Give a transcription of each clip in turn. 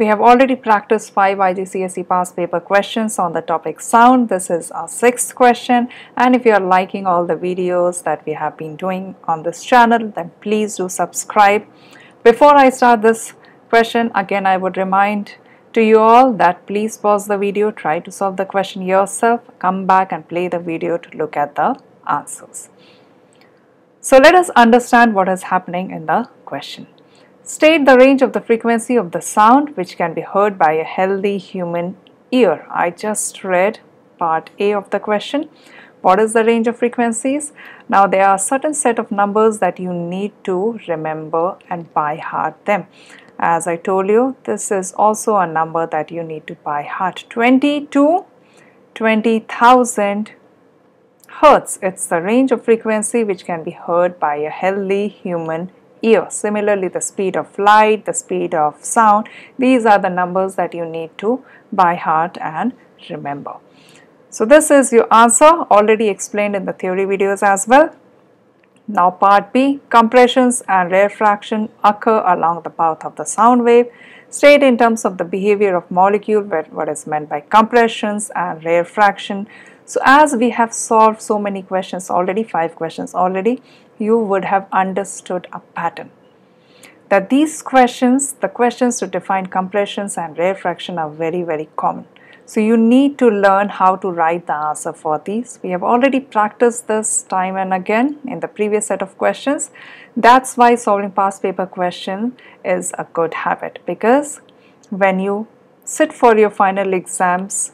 We have already practiced 5 IGCSE past paper questions on the topic sound. This is our sixth question and if you are liking all the videos that we have been doing on this channel then please do subscribe. Before I start this question again I would remind to you all that please pause the video, try to solve the question yourself, come back and play the video to look at the answers. So let us understand what is happening in the question. State the range of the frequency of the sound which can be heard by a healthy human ear. I just read part A of the question. What is the range of frequencies? Now there are certain set of numbers that you need to remember and by heart them. As I told you, this is also a number that you need to by heart. 20 to 20,000 hertz. It's the range of frequency which can be heard by a healthy human ear. Similarly, the speed of light, the speed of sound, these are the numbers that you need to by heart and remember. So this is your answer already explained in the theory videos as well. Now part B, compressions and rarefaction occur along the path of the sound wave. State in terms of the behavior of molecule what is meant by compressions and rarefaction. So as we have solved so many questions already, five questions already, you would have understood a pattern. That these questions, the questions to define compressions and rarefaction are very, very common. So you need to learn how to write the answer for these. We have already practiced this time and again in the previous set of questions. That's why solving past paper question is a good habit because when you sit for your final exams,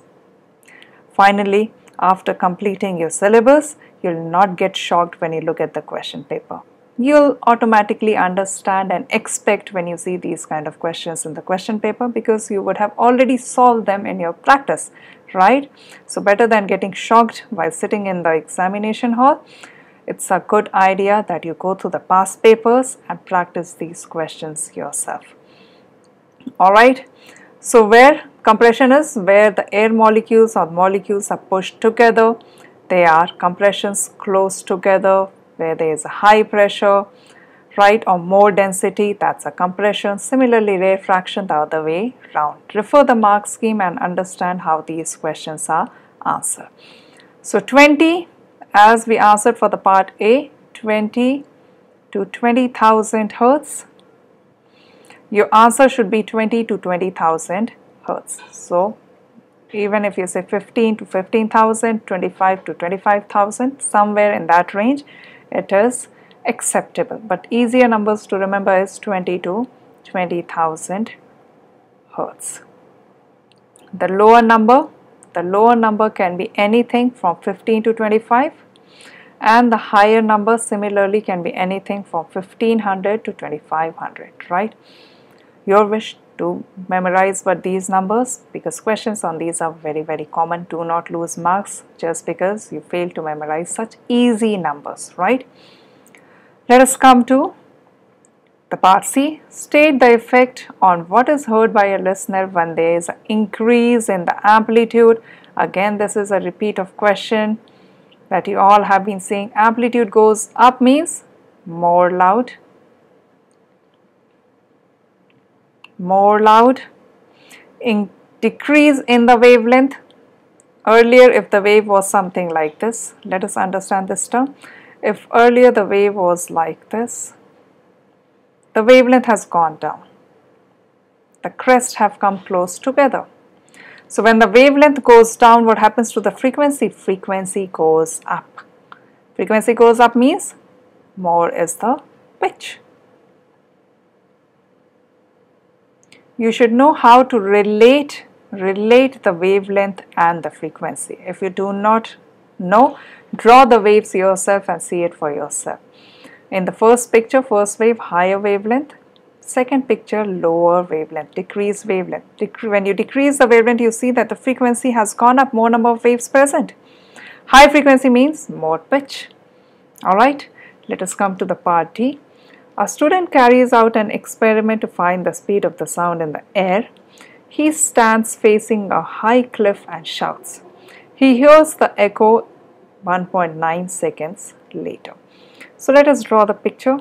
finally after completing your syllabus, you'll not get shocked when you look at the question paper. You'll automatically understand and expect when you see these kind of questions in the question paper because you would have already solved them in your practice, right? So better than getting shocked while sitting in the examination hall, it's a good idea that you go through the past papers and practice these questions yourself. Alright, so where compression is, where the air molecules or molecules are pushed together they are compressions close together where there is a high pressure, right, or more density, that's a compression. Similarly, rarefaction the other way round. Refer the mark scheme and understand how these questions are answered. So 20, as we answered for the part A, 20 to 20,000 hertz. Your answer should be 20 to 20,000 hertz. So even if you say 15 to 15,000, 25 to 25,000, somewhere in that range, it is acceptable. But easier numbers to remember is 20 to 20,000 hertz. The lower number, the lower number can be anything from 15 to 25 and the higher number similarly can be anything from 1500 to 2500, right? Your wish to memorize what these numbers because questions on these are very very common. Do not lose marks just because you fail to memorize such easy numbers right? Let us come to the part C state the effect on what is heard by a listener when there is an increase in the amplitude. Again this is a repeat of question that you all have been seeing. Amplitude goes up means more loud more loud, in decrease in the wavelength. Earlier if the wave was something like this, let us understand this term. If earlier the wave was like this, the wavelength has gone down. The crests have come close together. So when the wavelength goes down, what happens to the frequency? Frequency goes up. Frequency goes up means more is the pitch. You should know how to relate relate the wavelength and the frequency. If you do not know, draw the waves yourself and see it for yourself. In the first picture, first wave, higher wavelength. Second picture, lower wavelength, decreased wavelength. Decre when you decrease the wavelength, you see that the frequency has gone up, more number of waves present. High frequency means more pitch. Alright, let us come to the part D. A student carries out an experiment to find the speed of the sound in the air. He stands facing a high cliff and shouts. He hears the echo 1.9 seconds later. So let us draw the picture.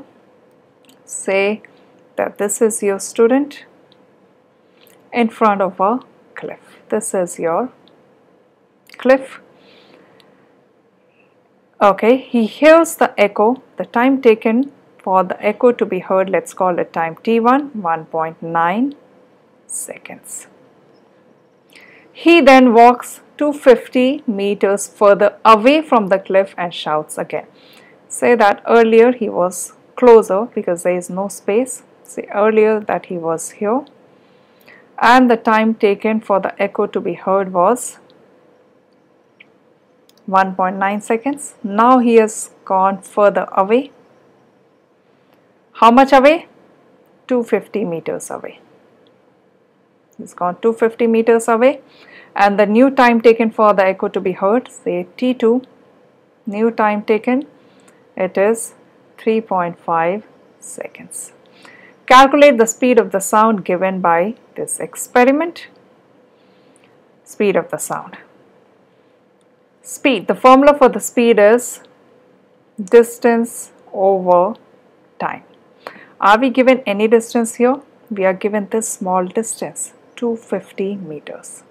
Say that this is your student in front of a cliff. This is your cliff. Okay, he hears the echo, the time taken for the echo to be heard, let's call it time t1, 1.9 seconds. He then walks 250 meters further away from the cliff and shouts again. Say that earlier he was closer because there is no space. Say earlier that he was here and the time taken for the echo to be heard was 1.9 seconds. Now he has gone further away. How much away? 250 meters away. It's gone 250 meters away and the new time taken for the echo to be heard say t2 new time taken it is 3.5 seconds. Calculate the speed of the sound given by this experiment. Speed of the sound. Speed. The formula for the speed is distance over time. Are we given any distance here? We are given this small distance, 250 meters.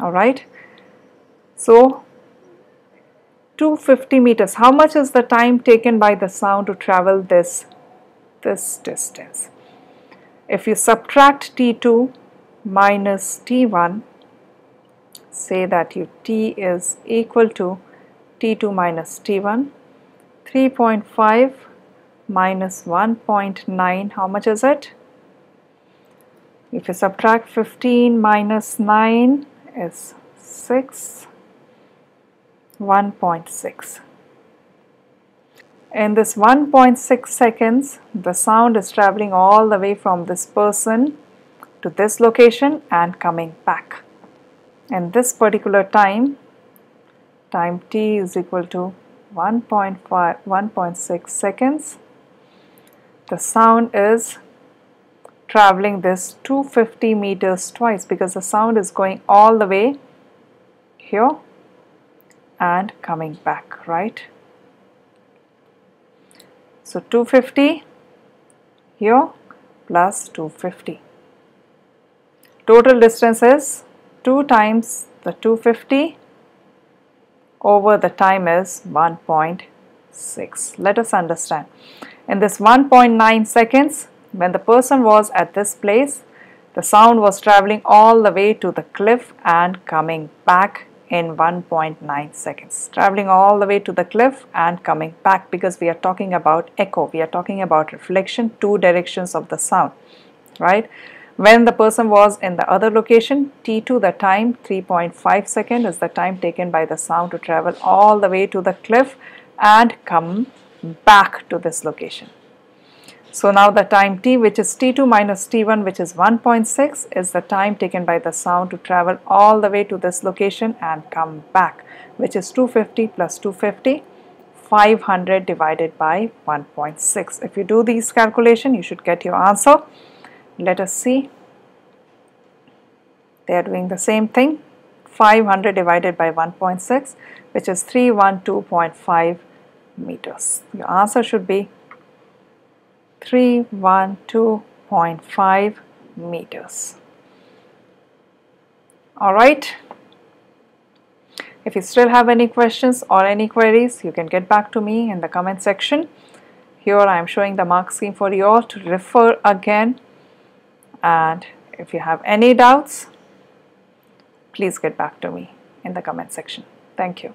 Alright. So, 250 meters. How much is the time taken by the sound to travel this, this distance? If you subtract T2 minus T1 say that you t is equal to t2 minus t1 3.5 minus 1.9 how much is it? If you subtract 15 minus 9 is 6 1.6 in this 1.6 seconds the sound is traveling all the way from this person to this location and coming back. And this particular time time t is equal to 1.5 1.6 seconds the sound is traveling this 250 meters twice because the sound is going all the way here and coming back right so 250 here plus 250 total distance is 2 times the 250 over the time is 1.6. Let us understand. In this 1.9 seconds, when the person was at this place, the sound was traveling all the way to the cliff and coming back in 1.9 seconds. Traveling all the way to the cliff and coming back because we are talking about echo. We are talking about reflection, two directions of the sound, right? When the person was in the other location, T2 the time 3.5 second is the time taken by the sound to travel all the way to the cliff and come back to this location. So now the time t which is t2 minus t1 which is 1.6 is the time taken by the sound to travel all the way to this location and come back which is 250 plus 250 500 divided by 1.6. If you do these calculation you should get your answer let us see they are doing the same thing 500 divided by 1.6 which is 312.5 meters. Your answer should be 312.5 meters. Alright if you still have any questions or any queries you can get back to me in the comment section. Here I am showing the mark scheme for you all to refer again. And if you have any doubts please get back to me in the comment section. Thank you.